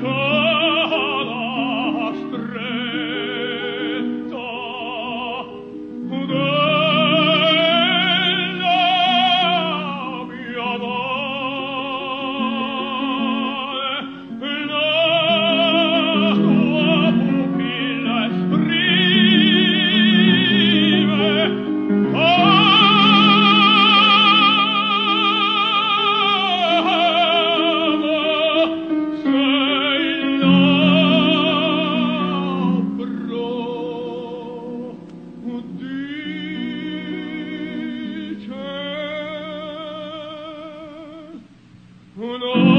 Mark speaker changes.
Speaker 1: come. Who knows?